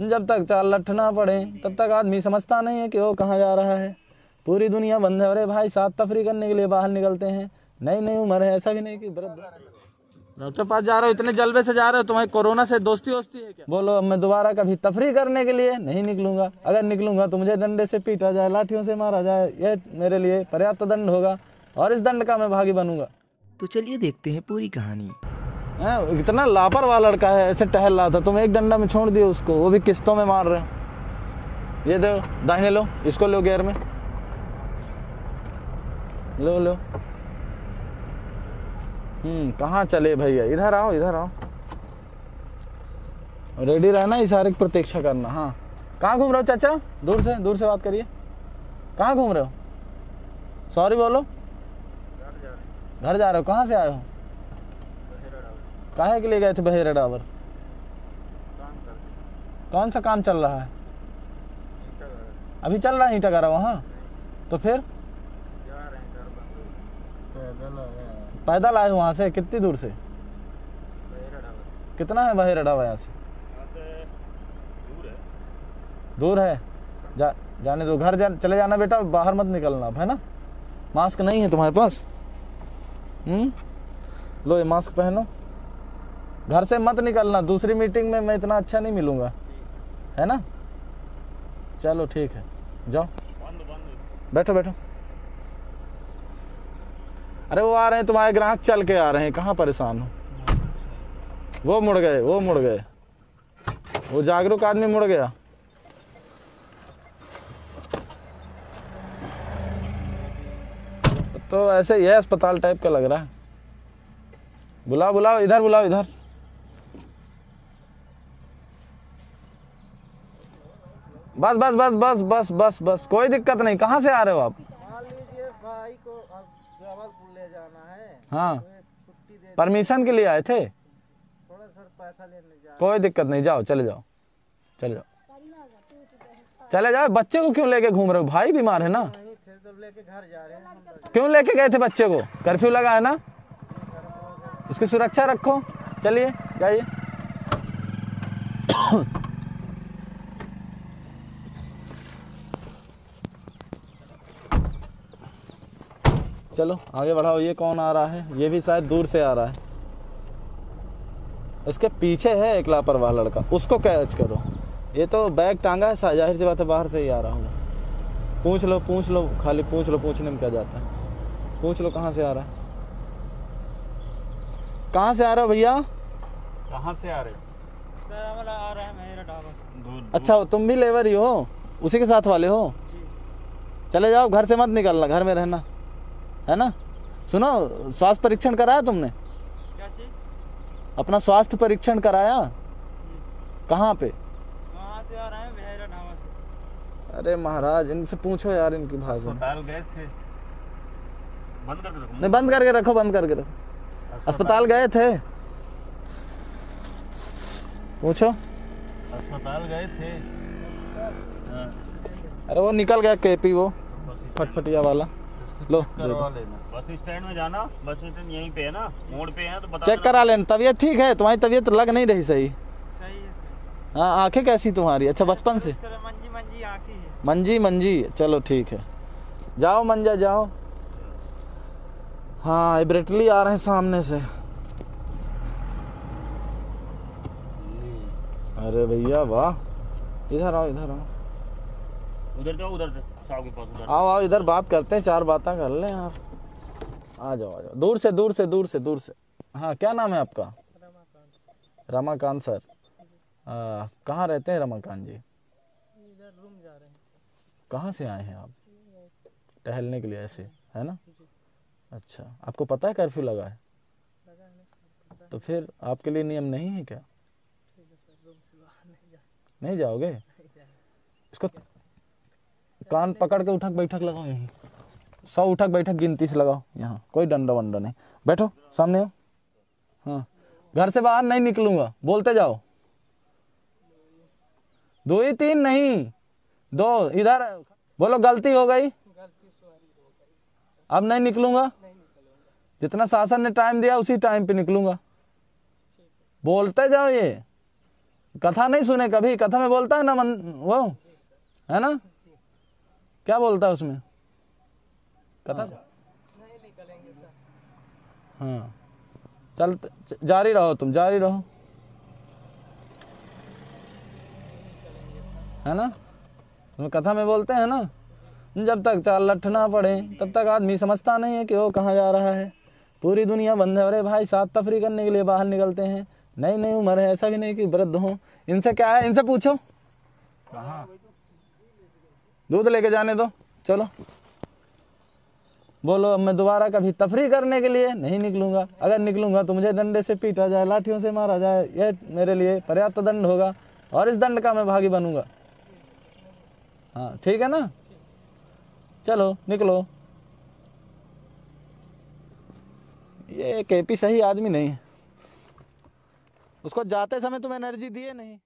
जब तक चार लठ ना पड़े तब तक आदमी समझता नहीं है कि वो कहाँ जा रहा है। पूरी दुनिया बंद है अरे भाई साथ तफरी करने के लिए बाहर निकलते हैं। नई नई उम्र है ऐसा भी नहीं कि वृद्ध डॉक्टर पास जा रहे हो इतने जलवे से जा रहे हो तुम्हें कोरोना से दोस्ती वोस्ती है क्या? बोलो अब मैं दोबारा कभी तफरी करने के लिए नहीं निकलूँगा। अगर निकलूँगा तो मुझे डंडे से पीटा जाए लाठियों से मारा जाए यह मेरे लिए पर्याप्त दंड होगा और इस दंड का मैं भागी बनूँगा। तो चलिए देखते हैं पूरी कहानी। हैं, इतना लापरवाह लड़का है ऐसे टहल रहा था तुम एक डंडा में छोड़ दियो उसको वो भी किस्तों में मार रहे हो। ये दो दाहिने लो इसको लो गेयर में। लो लो। हम्म कहाँ चले भैया? इधर आओ इधर आओ। रेडी रहना इशारे की प्रतीक्षा करना हाँ। कहाँ घूम रहे हो चाचा? दूर से दूर से बात करिए। कहाँ घूम रहे हो? सॉरी बोलो। घर जा रहे हो। कहाँ से आए हो? काहे के लिए गए थे बहेरा डाबर? कौन सा काम चल रहा है? अभी चल रहा है ईटा गारा वहाँ? तो फिर? पैदल आए वहाँ से? कितनी दूर से? कितना है बहेरा डाबा यहाँ से? दूर है। जा जाने दो। घर जा, चले जाना बेटा बाहर मत निकलना अब है ना? मास्क नहीं है तुम्हारे पास? हम्म? लो ये मास्क पहनो। घर से मत निकलना, दूसरी मीटिंग में मैं इतना अच्छा नहीं मिलूँगा। है ना? चलो, ठीक है। जाओ। बैठो बैठो। अरे, वो आ रहे हैं, तुम्हारे ग्राहक चल के आ रहे हैं। कहाँ परेशान हो? वो मुड़ गए, वो मुड़ गए। वो जागरूक आदमी मुड़ गया। तो ऐसे ही है, अस्पताल टाइप का लग रहा है। बुलाओ बुलाओ, इधर बुलाओ, इधर। बस बस बस बस बस बस बस। कोई दिक्कत नहीं। कहाँ से आ रहे हो आप? भाई को ले जाना है। हाँ। तो परमिशन के लिए आए थे? थोड़ा सर पैसा लेने जा कोई दिक्कत नहीं। जाओ चले जाओ। चले जाओ। चले जाओ। बच्चे को क्यों लेके घूम रहे हो? भाई बीमार है ना। नहीं थे लेके घर जा रहे तो। क्यों लेके गए थे बच्चे को? कर्फ्यू लगा है ना? उसकी सुरक्षा रखो। चलिए जाइए। चलो आगे बढ़ाओ ये कौन आ रहा है? ये भी शायद दूर से आ रहा है। इसके पीछे है एक लापरवाह लड़का। उसको कैच करो। ये तो बैग टांगा है ज़ाहिर सी बात है बाहर से ही आ रहा होगा। पूछ लो पूछ लो खाली पूछ लो पूछने में क्या जाता है। पूछ लो कहाँ से आ रहा है? कहाँ से आ रहा हो भैया? कहाँ से आ रहे सर आ रहा है मेरा ढाबा। अच्छा तुम भी लेबर ही हो? उसी के साथ वाले हो? चले जाओ घर से मत निकलना घर में रहना। है ना? सुनो स्वास्थ्य परीक्षण कराया तुमने? क्या चीज़? अपना स्वास्थ्य परीक्षण कराया? कहाँ पे? से आ रहे हैं से। अरे महाराज इनसे पूछो यार इनकी भाषा। अस्पताल गए थे। बंद कर दो नहीं बंद करके रखो बंद करके रखो। अस्पताल गए थे? पूछो। अस्पताल गए थे। हाँ, अरे वो निकल गया केपी वो फटफटिया वाला। लो। करवा लेना। बस स्टैंड में जाना बस स्टैंड यहीं पे है ना मोड़ पे है तो बता चेक करा लेना तबीयत ठीक है? तुम्हारी तबीयत लग नहीं रही सही? है आँखें कैसी तुम्हारी? अच्छा बचपन से। मंजी मंजी आँखी है। मंजी मंजी। चलो ठीक है। जाओ मंजा जाओ। हाँ इब्रेटली आ रहे हैं सामने से। अरे भैया वाह। इधर आओ इधर आओ। उधर जाओ उधर से आओ आओ इधर बात करते हैं चार बातें कर लें यार आ जाओ आ जाओ। दूर से दूर से दूर से दूर से। हाँ क्या नाम है आपका? रमाकांत सर। कहाँ रहते हैं रमाकांत जी? रूम जा रहे हैं। कहाँ से आए हैं आप? टहलने के लिए ऐसे है। ना? अच्छा आपको पता है कर्फ्यू लगा है? तो फिर आपके लिए नियम नहीं है क्या? नहीं जाओगे? इसको कान पकड़ के उठक बैठक लगाओ यहीं। सौ उठक बैठक गिनती से लगाओ यहाँ। कोई डंडा वंडा नहीं। बैठो, सामने हो हाँ। घर से बाहर नहीं निकलूँगा। बोलते जाओ। दो ही तीन नहीं। दो, इधर। बोलो, गलती हो गई। अब नहीं निकलूँगा? जितना शासन ने टाइम दिया, उसी टाइम पे निकलूँगा। बोलते जाओ ये। कथा नहीं सुने कभी। कथा में बोलता है ना मन वो? है ना? क्या बोलता है उसमें? कथा? हाँ। चल जारी रहो तुम जारी रहो। है ना? उसमें कथा में बोलते हैं ना? जब तक चार लठ ना पड़े तब तक आदमी समझता नहीं है कि वो कहाँ जा रहा है। पूरी दुनिया बंद है अरे भाई साथ तफरी करने के लिए बाहर निकलते हैं। नई नई उम्र है ऐसा भी नहीं कि वृद्ध हो। इनसे क्या है? इनसे पूछो। दूध लेके जाने दो। चलो। बोलो, अब मैं दोबारा कभी तफरी करने के लिए नहीं निकलूँगा। अगर निकलूँगा तो मुझे डंडे से पीटा जाए, लाठियों से मारा जाए, यह मेरे लिए पर्याप्त दंड होगा और इस दंड का मैं भागी बनूँगा। हाँ ठीक है ना? चलो, निकलो। ये केपी सही आदमी नहीं है। उसको जाते समय तुम एनर्जी दिए नहीं।